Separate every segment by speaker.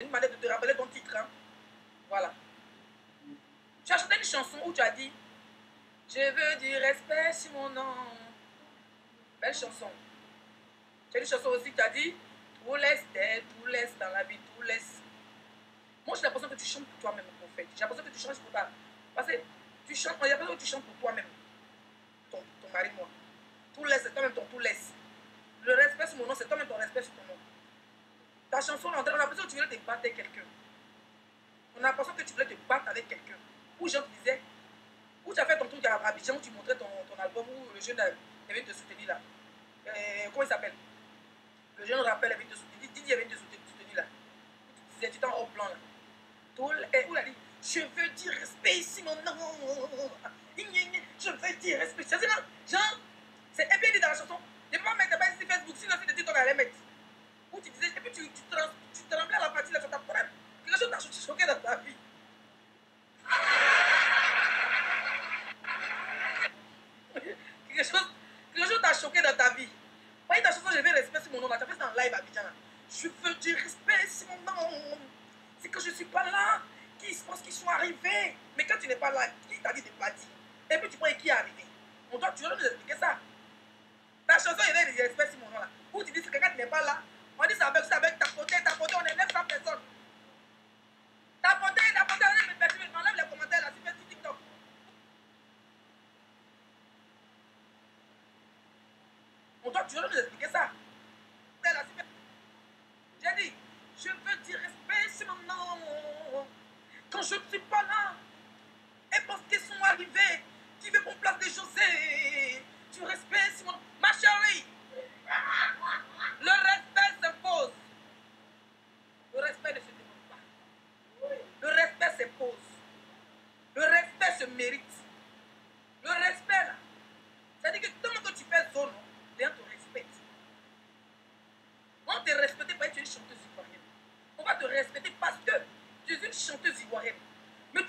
Speaker 1: une manière de te rappeler ton titre. Hein. Voilà. Tu as chanté une chanson où tu as dit Je veux du respect sur mon nom. Belle chanson. Tu as une chanson aussi qui as dit Tout laisse tout laisse dans la vie, tout laisse. Moi, j'ai l'impression que tu chantes pour toi-même, en fait. J'ai l'impression que tu chantes pour toi. Parce que tu chantes, j'ai l'impression que tu chantes pour toi-même. Ton, ton mari, moi. Tout laisse, c'est toi-même ton tout laisse. Le respect sur mon nom, c'est toi-même ton respect sur ton nom. Ta chanson, on a l'impression que tu voulais te battre avec quelqu'un. On a l'impression que tu voulais te battre avec quelqu'un. Où Jean te disais, où tu as fait ton truc à Abidjan, où tu montrais ton, ton album, où le jeune venu te soutenir là. Euh, comment il s'appelle? Le jeune rappelle venu te soutenir. Didi est venu te soutenir là. Tu disais, tu étais en haut plan là. Et où il dit, je veux dire respect ici, mon nom. Je veux dire respect. Jean, c'est bien dit dans la chanson. Ne pas mettre pas ici Facebook, sinon c'est de on allait mettre où tu disais, et puis tu, tu, tu tremblais à la partie là, ça t'a quelque chose t'a choqué dans ta vie. Quelque chose quelque chose t'a choqué dans ta vie. Voyez ta chanson, je vais respect sur mon nom tu as fait ça en live à Abidjan. Je veux du respect sur mon nom. C'est que je ne suis pas là. Qui pense qu'ils sont arrivés. Mais quand tu n'es pas là, qui t'a dit de partir? Et puis tu prends qui est arrivé? On doit, tu nous expliquer ça. Ta chanson, il y a du respect sur mon nom là. Où tu dis que quelqu'un n'est pas là, on dit ça avec, ça avec tapoter, tapoter, on est 900 personnes. Tapoter, tapoter, on est personnes, enlève les commentaires là, c'est fait TikTok. On doit, tu dois nous expliquer ça. J'ai dit, je veux dire respect sur mon nom. Quand je ne suis pas là, et parce qu'ils sont arrivés, qui veut qu'on place des choses, tu respectes mon Ma chérie, le respect s'impose. Le respect ne se demande pas. Le respect s'impose. Le respect se mérite. Le respect, là, c'est-à-dire que tant que tu fais zone, les gens te respectent. On te respecte parce que tu es une chanteuse ivoirienne. On va te respecter parce que tu es une chanteuse ivoirienne. Mais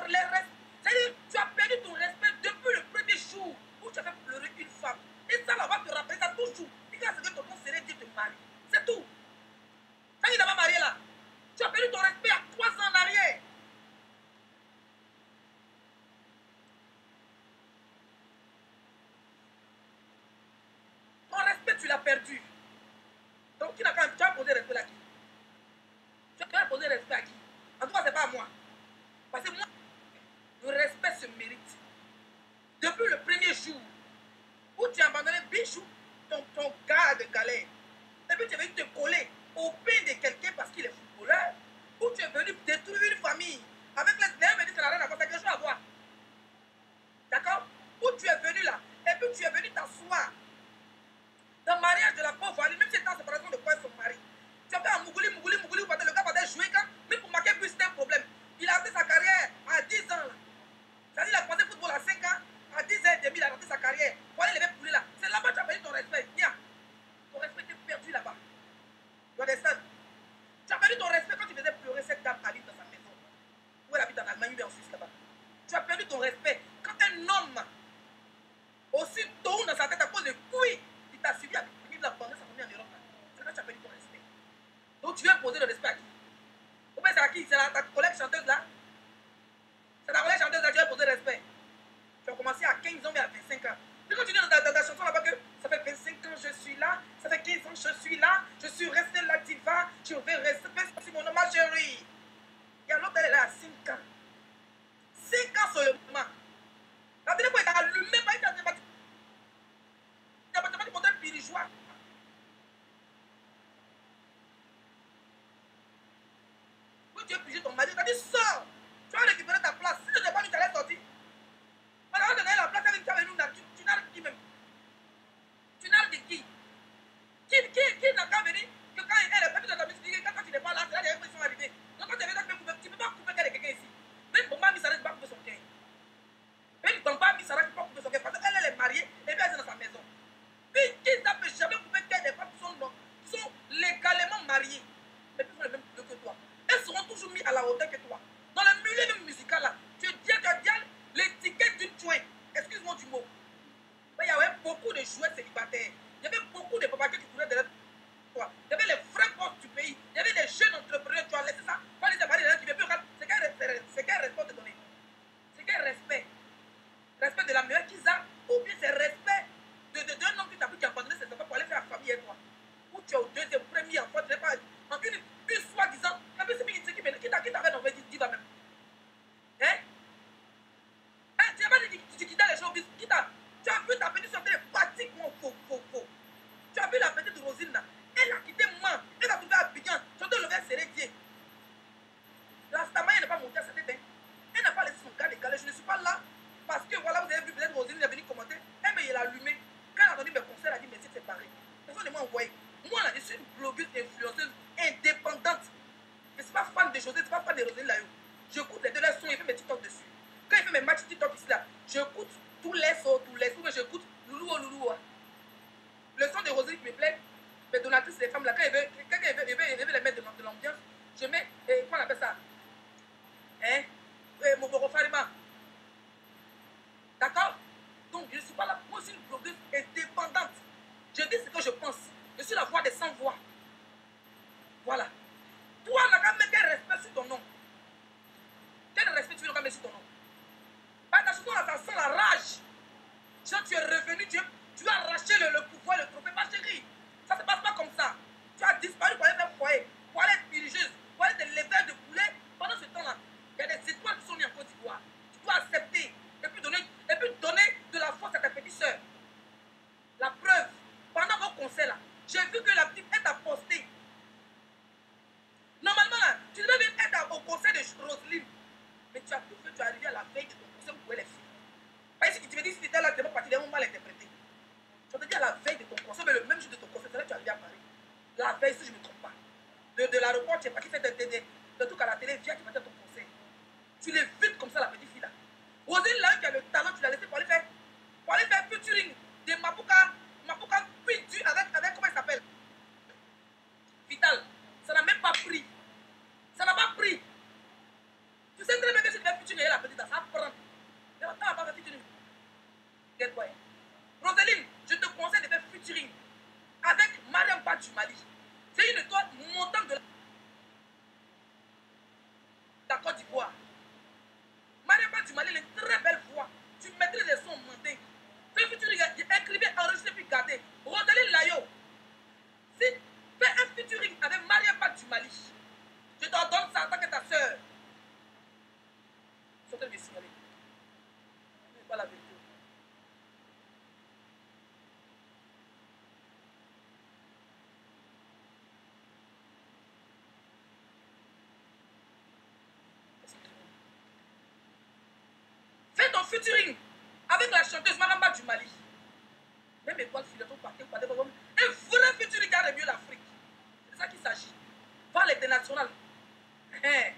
Speaker 1: perdu ton respect. C'est-à-dire tu as perdu ton respect depuis le premier jour où tu as fait pleurer une femme. Et ça, là, va te rappeler ça toujours. Regarde ce que ton serait dit te marier. C'est tout. Ça, il pas marié là. Tu as perdu ton respect à trois ans en arrière. Ton respect, tu l'as perdu. Donc, tu, as quand même, tu as posé respect à qui? Tu as posé respect à qui? En tout cas, ce n'est pas à moi. Parce que moi, le respect se mérite. Depuis le premier jour où tu as abandonné Bichou, ton, ton gars de galère, et puis tu es venu te coller au pain de quelqu'un parce qu'il est footballeur, ou tu es venu détruire une famille avec les nerfs, mais ça n'a rien à voir, quelque chose à voir. D'accord Où tu es venu là, et puis tu es venu t'asseoir dans le mariage de la pauvre Ali, même si tu es en séparation de quoi son mari. Tu as fait un mougouli, mougouli, mougouli, le gars va jouer quand, même pour marquer plus, c'était un problème. Il a fait sa carrière à 10 ans. C'est-à-dire, il a commencé le football à 5 ans, à 10 ans et demi, il a raté sa carrière. Pour aller lever poulet là. C'est là-bas que tu as perdu ton respect. Viens. Ton respect est perdu là-bas. Tu understand? Tu as perdu ton respect quand tu faisais pleurer cette dame habite dans sa maison. Où elle habite en Allemagne ou en Suisse là-bas. Tu as perdu ton respect quand un homme, aussi tôt dans sa tête à cause de couilles, il t'a suivi avec il a pendant sa famille en Europe. C'est là que tu as perdu ton respect. Donc tu viens poser le respect à qui Ou bien c'est à qui C'est à ta collègue chanteuse là C'est ta collègue chanteuse là, tu viens poser le respect. Tu as commencé à 15 ans, mais à 25 ans. Puis quand tu dis dans ta, dans ta chanson là-bas que ça fait 25 ans je suis là, ça fait 15 ans je suis là, je suis resté là diva, je vais rester mon nom, ma chérie. Et l'autre elle est à 5 ans. 5 ans seulement. La dernière fois, il t'a allumé, il t'a débattu. Il. Oui, tu as pigé ton mari, sais pas qui fait des, des, des, des trucs à la télé, viens qui va te ton conseil. Tu l'évites comme ça, la petite fille là. Rosine, là, qui a le featuring avec la chanteuse Maramba du Mali. Même étoile fileton parquet, pas des Un vrai featuring qui a mieux l'Afrique. C'est ça qu'il s'agit. Par l'international. Hein?